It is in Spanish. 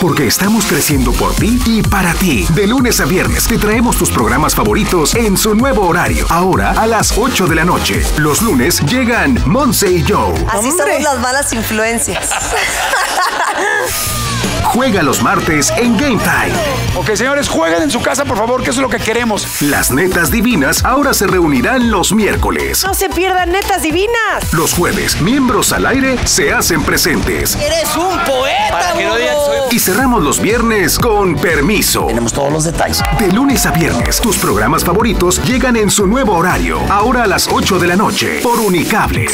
porque estamos creciendo por ti y para ti. De lunes a viernes te traemos tus programas favoritos en su nuevo horario. Ahora a las 8 de la noche. Los lunes llegan Monse y Joe. Así somos las malas influencias. Juega los martes en Game Time. Ok, señores, jueguen en su casa, por favor, que eso es lo que queremos. Las netas divinas ahora se reunirán los miércoles. No se pierdan netas divinas. Los jueves, miembros al aire se hacen presentes. Eres un poeta, Y cerramos los viernes con permiso. Tenemos todos los detalles. De lunes a viernes, tus programas favoritos llegan en su nuevo horario. Ahora a las 8 de la noche por Unicable.